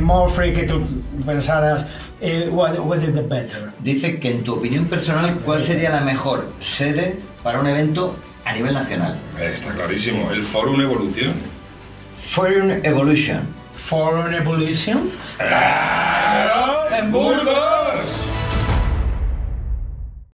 more free que tú pensaras, eh, what, what is the better? Dice que en tu opinión personal, ¿cuál sería la mejor sede para un evento a nivel nacional? Eh, está clarísimo. El Forum Evolución. Foreign Evolution. Foreign Evolution. ¡Claro! ¡En Burgos!